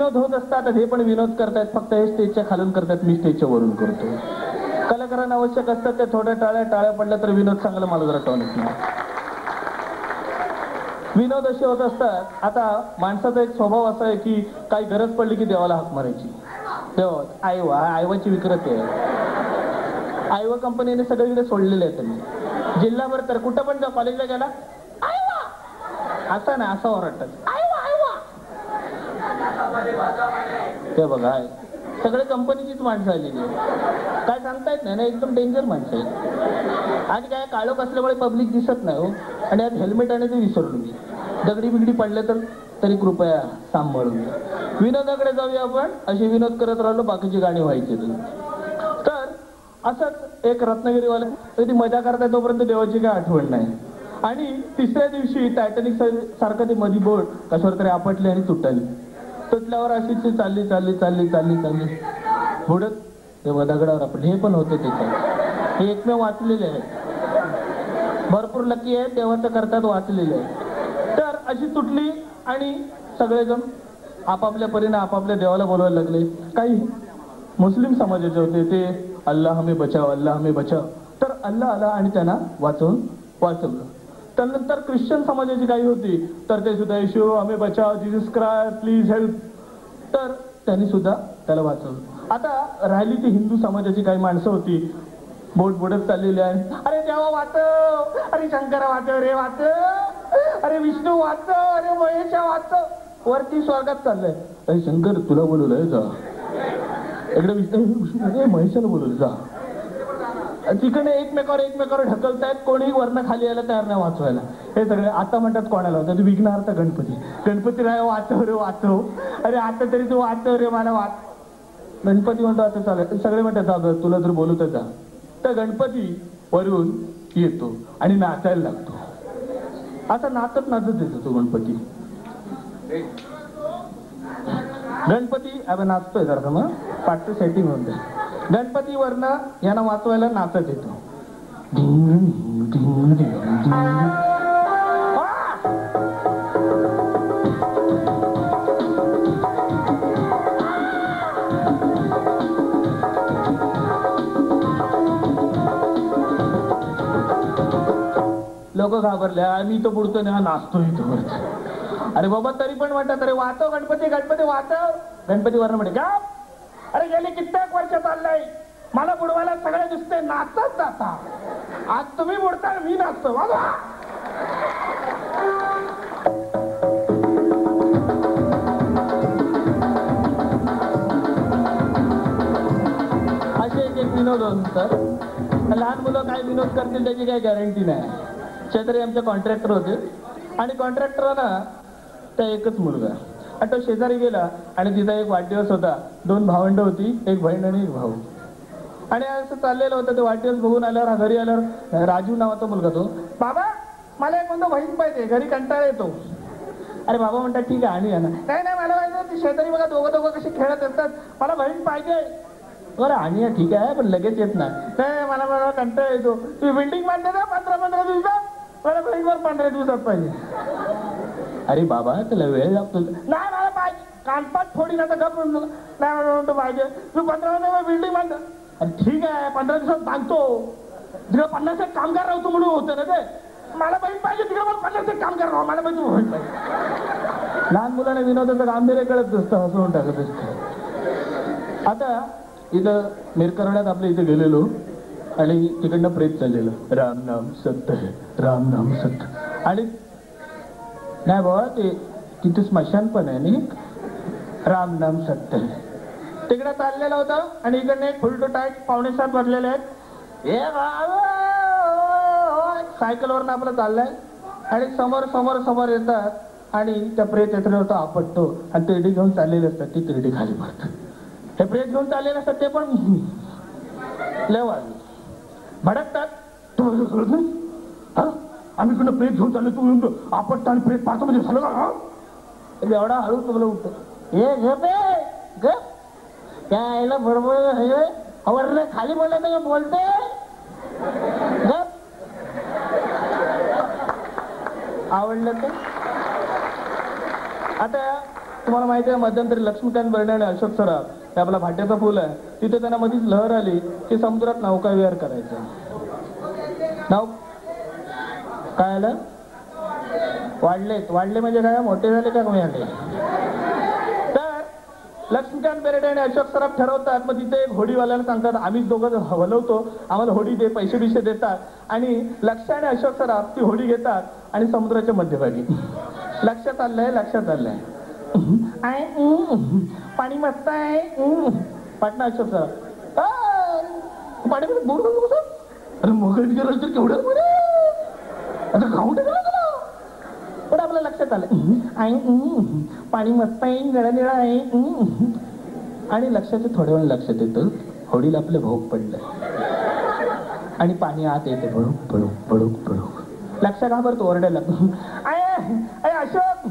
विनोद होत असतात हे पण विनोद करतायत. फक्त हे स्टेजच्या खालून करतात मी स्टेजच्या वरून करतो. कलाकारांना आवश्यक असतात ते थोड्या टाळ्या टाळ्या पडल्या तर विनोद चांगला मला जरा टॉनिक विनोद असे होत असतात. आता माणसाचा एक स्वभाव असा आहे की काही गरज पडली की देवाला हाक मारायची. देवा आयवा आयवाची विक्रेते आहे. आयवा कंपनीने सगळीकडे सोडलेले आहे त्यांनी. जिल्हाभर तर कुठं पण जा कॉलेजला गेला असा ना असा ओरडतात. ते बघा सगळे कंपनीचीच माणसं आलेली काय सांगता येत नाही ना एकदम डेंजर माणसं आहेत. आणि काय काळोख असल्यामुळे पब्लिक दिसत नाही हो. आणि आज हेल्मेट आणि ते विसरलो मी. दगडी बिगडी पडले तर तरी कृपया सांभाळून विनोदाकडे जाऊया आपण. अशी विनोद करत राहिलो बाकीची गाणी व्हायची तर असंच एक रत्नागिरीवाला ती मजा करताय तोपर्यंत देवाची काय आठवण नाही. आणि तिसऱ्या दिवशी टायटॅनिक सारखं ते मधी बोट कशावर तरी आपटली आणि तुटली. तुटल्यावर अशीच ती चालली चालली चालली चालली चालली. बुडत तेव्हा दगडावर आपण हे पण होतं त्याच्यात हे एकमेव वाचलेले आहे भरपूर लकी आहे तेव्हा तर करतात वाचलेले आहे तर अशी तुटली आणि सगळेजण आपापल्या परीने आपापल्या देवाला बोलवायला लागले. काही मुस्लिम समाजाचे होते ते अल्लाह हमें बचाव अल्लाह हमी बचाव तर अल्ला आला आणि त्यांना वाचवून वाचवलं. त्यानंतर ख्रिश्चन समाजाची काही होती तर ते सुद्धा येशू आम्ही बचाव जीसस क्राय प्लीज हेल्प तर त्यांनी सुद्धा त्याला वाचवलं. आता राहिली ती हिंदू समाजाची काही माणसं होती. बोट बुडत चाललेली आहे. अरे देवा वाचव! अरे शंकरा वाचव रे वाचव! अरे विष्णू वाचव! अरे महेशा वाचव! वरती स्वर्गात चाललंय. अरे शंकर तुला बोलवलंय जा. इकडे विष्णू महेशाला बोलवलं जा. तिकडे एकमेकावर एकमेकावर ढकलतायत कोणी वर्ण खाली यायला तयार नाही वाचवायला. हे सगळे आता म्हणतात कोणाला होतं? तू तर गणपती. गणपती राय वाचव रे वाचव. अरे आता तरी तू वाचव रे मला वाच. गणपती म्हणतो आता चालेल सगळे म्हणतात जा तुला जर बोलू तर जा तर गणपती वरून येतो आणि नाचायला लागतो. आता नाचत नाचत येतो तो गणपती. गणपती अरे नाचतोय जरा मग पाठचं सेटिंग होऊन जाईल वरनं यांना वाचवायला नाचत येतो. लोक घाबरले मी तो बुडतो ना नाचतो इथं अरे बाबा तरी पण म्हणतात अरे वाचव गणपती गणपती वाचव. गणपती वर्ण म्हणे का अरे गेले कित्येक वर्ष चाललंय. मला बुडवायला सगळे दिसते. नाचत जाता. आज तुम्ही बुडता मी नाचतो. बाबा असे एक एक विनोद असतात लहान मुलं काय विनोद करतील त्याची काही गॅरंटी नाही. शेतकरी आमचे कॉन्ट्रॅक्टर होते. आणि कॉन्ट्रॅक्टरला त्या एकच मुलगा. आणि शेजारी गेला आणि तिचा एक वाढदिवस होता. दोन भावंड होती एक बहीण आणि एक भाऊ. आणि असं चाललेलं होतं ते वाढदिवस बघून आल्यावर घरी आल्यावर राजू नावाचा मुलगा तो बाबा मला एक म्हणतो बहीण पाहिजे घरी कंटाळा येतो. अरे बाबा म्हणतात ठीक आहे आणि आणा नाही नाही मला माहिती ती शेजारी बघा दोघं दोघं कसे खेळत असतात. मला बहीण पाहिजे. बरं आणि ठीक आहे पण लगेच येत नाही. मला मला कंटाळा येतो. ती बिल्डिंग बांधते ना पंधरा पंधरा दिवसात? मला बहीण पंधरा दिवसात पाहिजे. अरे बाबा त्याला वेळ लागतो. नाही मला पाहिजे कानपात थोडी ना तर गप म्हणतो नाही म्हणतो पाहिजे. तू पंधरा दिवस बिल्डिंग बांध. ठीक आहे पंधरा दिवसात बांधतो. तिकडे पन्नास एक कामगार राहतो म्हणून होतं ना ते? मला बहीण पाहिजे तिकडे मला पन्नास एक कामगार राहा. मला पाहिजे बहीण पाहिजे. लहान मुलांना विनोदाचं गांभीर्य कळत नसतं हसवून टाकत असतं. आता इथं मिरकरण्यात आपल्या इथे गेलेलो आणि तिकडनं प्रेत चाललेलं. राम नाम सत्य है राम नाम सत्य आणि नाही बाबा ते तिथे स्मशान पण आहे नी राम नाम सत्य. तिकडे चाललेला होता आणि इकडनं एक फुलटो टाईट पावणे सात भरलेले आहेत. हे सायकलवरनं आपलं चाललंय. आणि समोर समोर समोर येतात. आणि त्या प्रेत यात्रेवर आपटतो आणि तिरडी घेऊन चाललेले असतात ती तिरडी खाली पडतात हे प्रेत घेऊन चाललेले असतात ते पण लय वाजले. भडकतात. आम्ही तुला प्रेत घेऊन चाललो तू येऊन आपट आणि प्रेत पाहतो म्हणजे झालं का? एवढा हळू तुम्हाला उठतो हे गप. आहे, गप बरोबर हे खाली बोलत का बोलते गप. आवडलं तर आता तुम्हाला माहिती आहे मध्यंतरी लक्ष्मीकांत बर्डे आणि अशोक सराफ हे आपला भाट्याचा पूल आहे. तिथे त्यांना मधीच लहर आली की समुद्रात नौकाविहार करायचं. नाव काय आलं? वाढलेत. वाढले म्हणजे काय? मोठे झाले का कमी झाले? तर लक्ष्मीकांत बेर्डे आणि अशोक सराफ ठरवतात. मग तिथे एक होडीवाल्याला सांगतात आम्ही दोघं हलवतो आम्हाला होडी दे पैसे बिशे देतात. आणि लक्ष आणि अशोक सराफ ती होडी घेतात आणि समुद्राच्या मध्यभागी. लक्षात आलंय? लक्षात आलंय. आय, पाणी मस्त आहे. पाटणा अशोक सराफ. पाणी पाण्यामध्ये अरे गेलं तर केवढं आता खाऊन टाकलं तुला? पण आपल्या लक्षात आलं. आई पाणी मस्त आहे निळा निळा आहे आणि लक्षात थोड्या वेळ लक्षात येतं होडीला आपलं भोग पडलंय. आणि पाणी आत येते पडूक पडूक पडूक पडूक लक्ष घाबरतो ओरडायला आय आय अशोक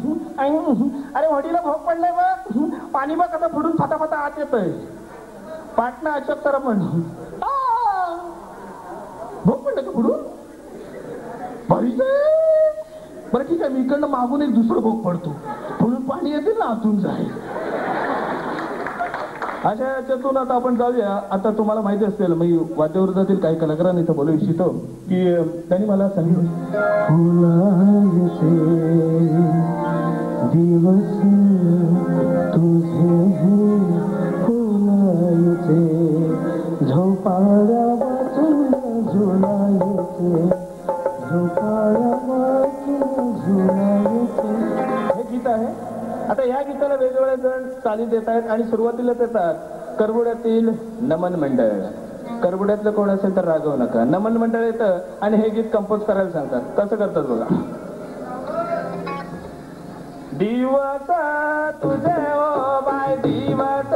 अरे होडीला भोग पडलाय बघ. पाणी बघ कसं फुडून फटाफटा आत येतोय. पाटणा अशोक तर म्हणून. भोग पडलं का फुडून भारीच आहे. बरं ठीक आहे मी इकडनं मागून एक दुसरं भोग पडतो. म्हणून पाणी येतील ना आतून जाईल. अशा याच्यातून आता आपण जाऊया. आता तुम्हाला माहिती असेल मी वाद्यवृत्तातील काही कलाकारांनी इथं बोलू इच्छितो की त्यांनी मला सांगितलं दिवस तुझे फुलायचे झोपाळ्या झोपाळ्या हे गीत आहे. आता या गीताला वेगवेगळे जण चाली देत आहेत आणि सुरुवातीलाच येतात करबुड्यातील नमन मंडळ. करबुड्यातलं कोण असेल तर रागवू नका. नमन मंडळ येतं आणि हे गीत कंपोज करायला सांगतात. कसं करतात बघा. दिवस तुझे ओ बाय दिवस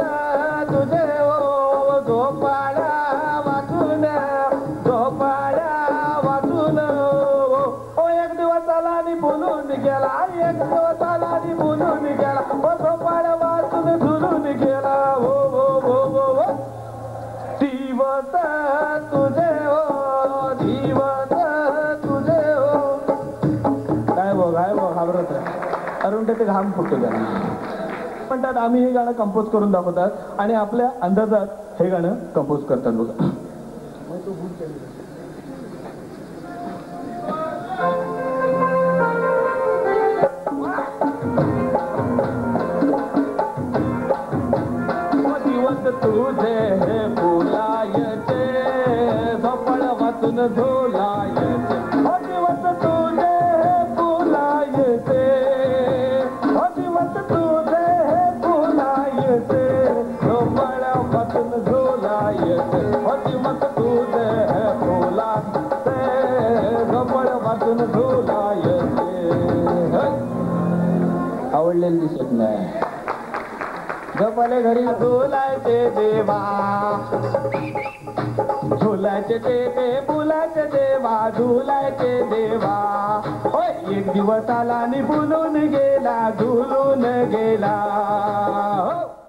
गेला एक दिवस बोलून गेला. बसो झोपाळ्या वाचून झुलून गेला. हो हो हो हो हो. दिवस तुझे हो दिवस तुझे हो. काय बघ काय बघ घाबरत अरुण ते घाम फुटतो त्याला. म्हणतात आम्ही हे गाणं कंपोज करून दाखवतात आणि आपल्या अंदाजात हे गाणं कंपोज करतात बघा. सब वठीमत सोबन धोलाय आवलेशन गपाले घरी झुलायचे देवा. झुलायचे ते ते फुलाचे देवा झुलायचे देवा. होय एक दिवस आला आणि फुलून गेला झुलून गेला. हो.